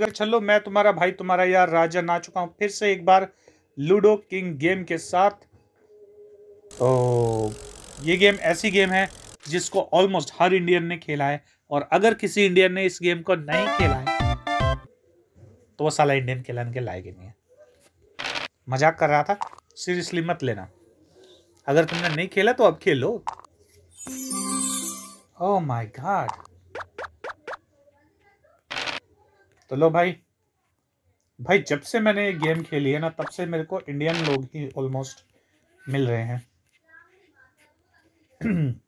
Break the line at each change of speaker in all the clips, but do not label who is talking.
अगर चलो, मैं तुम्हारा भाई, तुम्हारा यार राजा ना चुका हूँ, फिर से एक बार लूडो किंग गेम के साथ। तो ये गेम ऐसी गेम है जिसको ऑलमोस्ट हर इंडियन ने खेला है, और अगर किसी इंडियन ने इस गेम को नहीं खेला है तो वो साला इंडियन खेलाने के लायक ही नहीं है। मज़ाक कर रहा था? सीरियसली मत लेना। अगर तुमने नहीं खेला तो अब खेलो। ओह माय गॉड तो लो भाई। भाई, जब से मैंने ये गेम खेली है ना, तब से मेरे को इंडियन लोग ही ऑलमोस्ट मिल रहे हैं।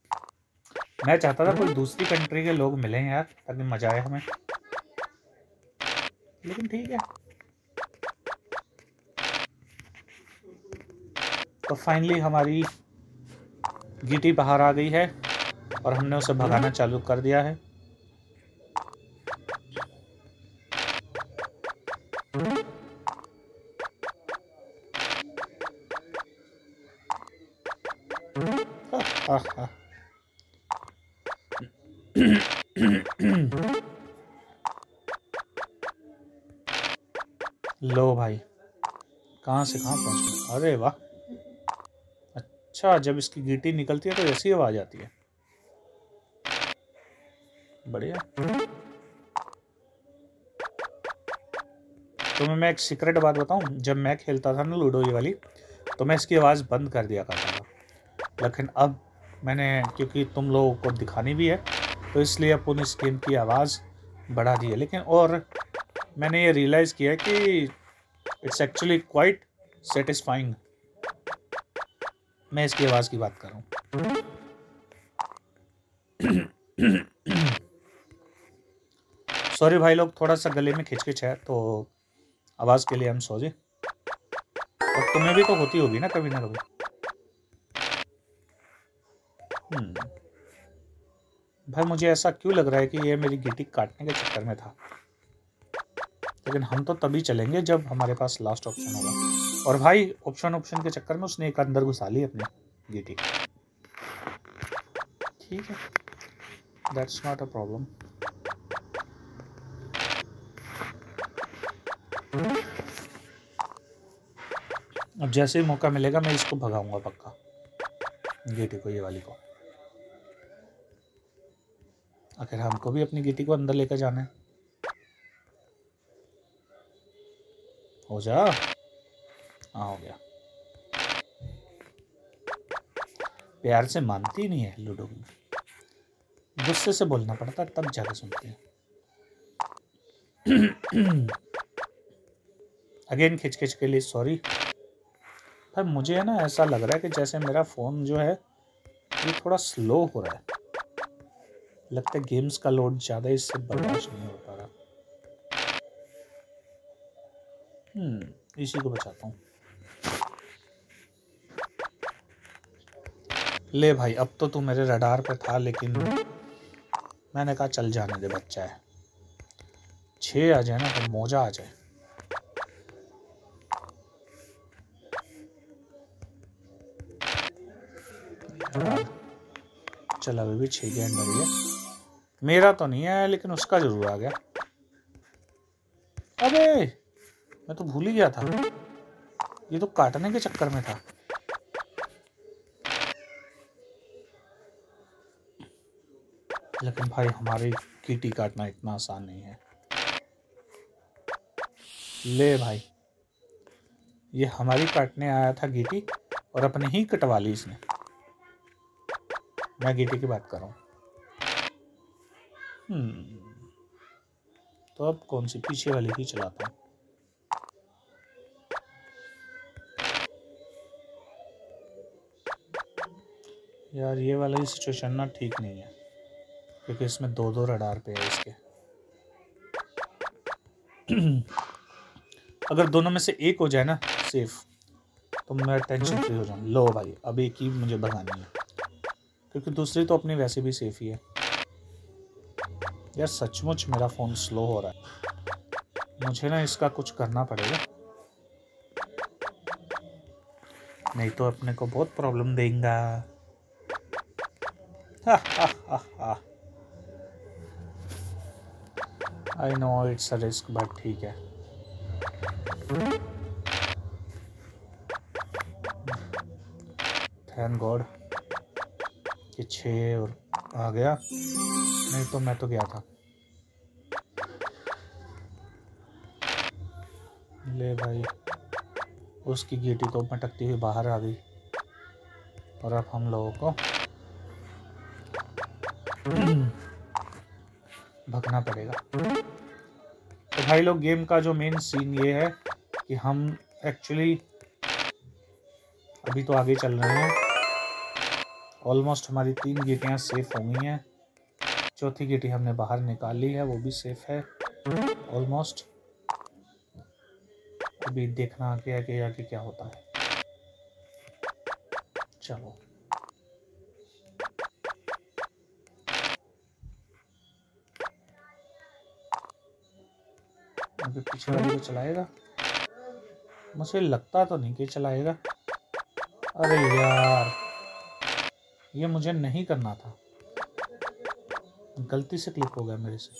मैं चाहता था कोई दूसरी कंट्री के लोग मिले यार, ताकि मज़ा आए हमें। लेकिन ठीक है। तो फाइनली हमारी गीटी बाहर आ गई है, और हमने उसे भगाना चालू कर दिया है। लो भाई। कहाँ से कहाँ पहुँच अरे वाह। अच्छा जब इसकी गीटी निकलती है तो ऐसी आवाज़ आती है। बढ़िया। तो मैं एक सीक्रेट बात बताऊँ? जब मैं खेलता था ना लूडो ये वाली तो मैं इसकी आवाज़ बंद कर दिया करता था। लेकिन अब मैंने, क्योंकि तुम लोगों को दिखानी भी है तो इसलिए अपन इस गेम की आवाज़ बढ़ा दी है। लेकिन और मैंने ये रियलाइज़ किया कि इट्स एक्चुअली क्वाइट सेटिस्फाइंग मैं इसकी आवाज़ की बात कर रहा हूँ। सॉरी भाई लोग थोड़ा सा गले में खिचखिच है तो आवाज़ के लिए हम सॉरी और तुम्हें भी तो होती होगी ना कभी ना कभी। भाई, मुझे ऐसा क्यों लग रहा है कि ये मेरी गिटी काटने के चक्कर में था? लेकिन हम तो तभी चलेंगे जब हमारे पास लास्ट ऑप्शन होगा। और भाई ऑप्शन ऑप्शन के चक्कर में उसने एक अंदर घुसा ली अपनी गिटी। ठीक है। दैट्स नॉट अ प्रॉब्लम अब जैसे ही मौका मिलेगा, मैं इसको भगाऊँगा पक्का। गिटी को, ये वाली को। आखिर हमको भी अपनी गिटी को अंदर लेकर जाना है। हो जा। हाँ हो गया। प्यार से मानती नहीं है लूडो गुस्से से बोलना पड़ता तब जाके सुनती है। अगेन खिंच खिंच के लिए सॉरी पर मुझे है ना ऐसा लग रहा है कि जैसे मेरा फ़ोन जो है, ये थोड़ा स्लो हो रहा है। लगता है गेम्स का लोड ज़्यादा इससे बर्दाश्त नहीं हो पा रहा। हम्म इसी को बचाता हूँ। ले भाई, अब तो तू मेरे रडार पे था, लेकिन मैंने कहा चल जाने दे, बच्चा है। छः आ जाए ना तो मोजा आ जाए। चल, अभी भी छः अंदर ही है। मेरा तो नहीं आया, लेकिन उसका ज़रूर आ गया। अबे, मैं तो भूल ही गया था। ये तो काटने के चक्कर में था। लेकिन भाई, हमारी कीटी काटना इतना आसान नहीं है। ले भाई, ये हमारी काटने आया था गीटी, और अपने ही कटवा ली इसने। मैं गीटी की बात कर रहा हूँ। तो अब कौन सी पीछे वाले ही चलाता हूँ? यार, ये वाला सिचुएशन ना ठीक नहीं है, क्योंकि इसमें दो दो रडार पे है इसके। अगर दोनों में से एक हो जाए ना सेफ़ तो मैं टेंशन फ्री हो जाऊँ लो भाई अब एक ही मुझे भगानी है, क्योंकि दूसरी तो अपनी वैसे भी सेफ़ ही है। यार सचमुच मेरा फ़ोन स्लो हो रहा है। मुझे ना इसका कुछ करना पड़ेगा। नहीं तो अपने को बहुत प्रॉब्लम देगा। I know it's a risk but ठीक है। थैंक गॉड कि छः और आ गया। नहीं तो मैं तो गया था। ले भाई, उसकी गीटी तो मटकती हुई बाहर आ गई। और अब हम लोगों को भगना पड़ेगा। तो भाई लोग गेम का जो मेन सीन ये है कि हम एक्चुअली अभी तो आगे चल रहे हैं। ऑलमोस्ट हमारी तीन गीटियाँ सेफ़ हो गई हैं। चौथी गीटी हमने बाहर निकाल ली है, वो भी सेफ़ है। ऑलमोस्ट अभी देखना आगे आगे आगे क्या होता है। चलो। अभी पीछे वाले को चलाएगा। मुझे लगता तो नहीं कि चलाएगा। अरे यार। ये मुझे नहीं करना था। गलती से क्लिक हो गया मेरे से।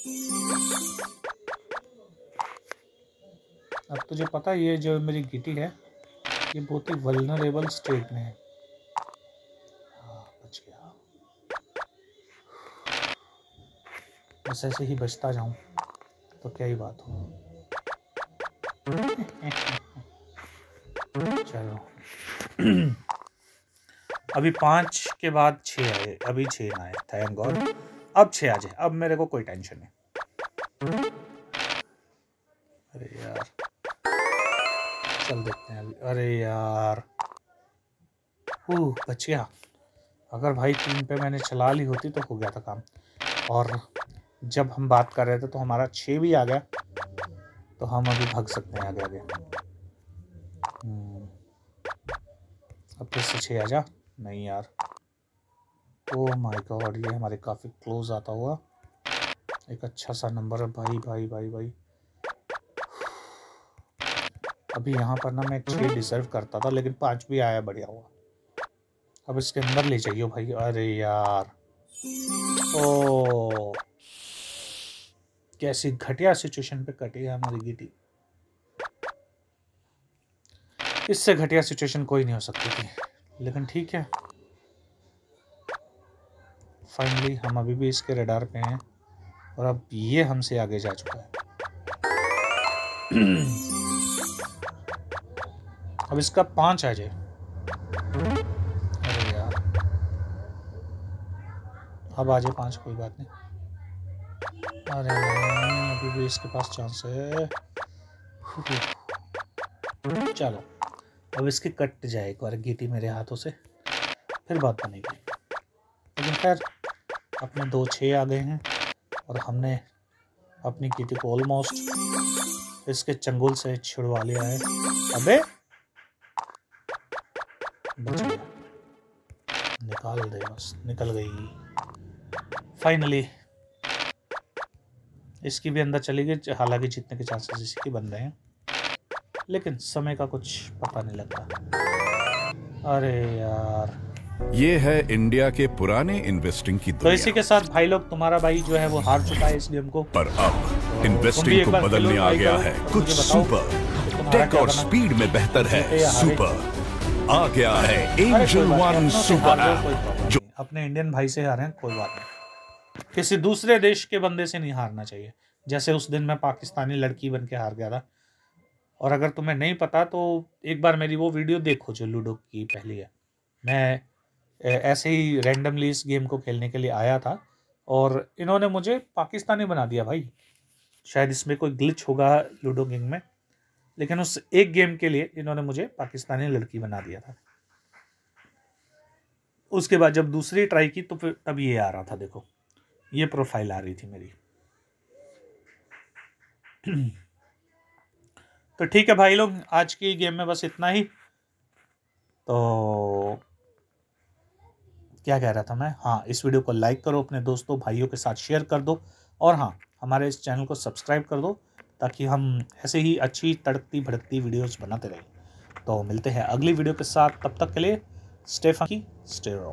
अब तुझे पता ये जो मेरी गिटी है, ये बहुत ही वलनरेबल स्टेट में है। हाँ बच गया। बस ऐसे ही बचता जाऊँ तो क्या ही बात हो। चलो। अभी पाँच के बाद छः आए, अभी छः ना आए थैंक गॉड अब छः आ जाए, अब मेरे को कोई टेंशन नहीं। अरे यार। चल देखते हैं अभी। अरे यार। ओह बच गया अगर भाई तीन पे मैंने चला ली होती तो हो गया था काम। और जब हम बात कर रहे थे तो हमारा छः भी आ गया। तो हम अभी भाग सकते हैं आगे आगे। हम्म। अब फिर से छः आ जा। नहीं यार। ओ माय गॉड ये हमारे काफ़ी क्लोज आता हुआ। एक अच्छा सा नंबर है। भाई भाई भाई भाई। अभी यहाँ पर ना मैं छः डिजर्व करता था, लेकिन पाँच भी आया, बढ़िया हुआ। अब इसके अंदर ले जाइए भाई। अरे यार। ओ कैसी घटिया सिचुएशन पे कटी है हमारी गिटी। इससे घटिया सिचुएशन कोई नहीं हो सकती थी। लेकिन ठीक है। फाइनली हम अभी भी इसके रडार पे हैं और अब ये हमसे आगे जा चुका है। अब इसका पाँच आ जाए। अरे यार। अब आ जाए पाँच, कोई बात नहीं। अरे अभी भी इसके पास चांस है। चलो। अब इसकी कट जाए एक बार गीटी मेरे हाथों से, फिर बात बनेगी। लेकिन खैर, अपने दो छः आ गए हैं, और हमने अपनी गीटी को ऑलमोस्ट इसके चंगुल से छिड़वा लिया है। अबे! बच गया। निकाल दे बस, निकल गई। फाइनली इसकी भी अंदर चली गई, हालाँकि जीतने के चांसेस इसकी बन रहे हैं। लेकिन समय का कुछ पता नहीं लगता। अरे यार।
ये है इंडिया के पुराने इन्वेस्टिंग की
तो इसी के साथ भाई लोग तुम्हारा भाई जो है वो हार चुका है इस गेम को
पर अब तो इन्वेस्टिंग को बदलने आ गया है। कुछ सुपर टेक और स्पीड में बेहतर है। सुपर आ गया है एंजल वन सुपर ऐप
जो अपने इंडियन भाई से हारे हैं कोई बात नहीं। किसी दूसरे देश के बंदे से नहीं हारना चाहिए। जैसे उस दिन मैं पाकिस्तानी लड़की बन के हार गया था। और अगर तुम्हें नहीं पता तो एक बार मेरी वो वीडियो देखो जो लूडो की पहली है। मैं ऐसे ही रैंडमली इस गेम को खेलने के लिए आया था और इन्होंने मुझे पाकिस्तानी बना दिया भाई। शायद इसमें कोई ग्लिच होगा लूडो गेम में। लेकिन उस एक गेम के लिए इन्होंने मुझे पाकिस्तानी लड़की बना दिया था। उसके बाद जब दूसरी ट्राई की तो फिर तब ये आ रहा था, देखो। ये प्रोफ़ाइल आ रही थी मेरी। तो ठीक है भाई लोग, आज की गेम में बस इतना ही। तो क्या कह रहा था मैं? हाँ इस वीडियो को लाइक करो, अपने दोस्तों, भाइयों के साथ शेयर कर दो। और हाँ हमारे इस चैनल को सब्सक्राइब कर दो, ताकि हम ऐसे ही अच्छी तड़कती भड़कती वीडियोस बनाते रहें। तो मिलते हैं अगली वीडियो के साथ। तब तक के लिए स्टे फंकी स्टे रॉ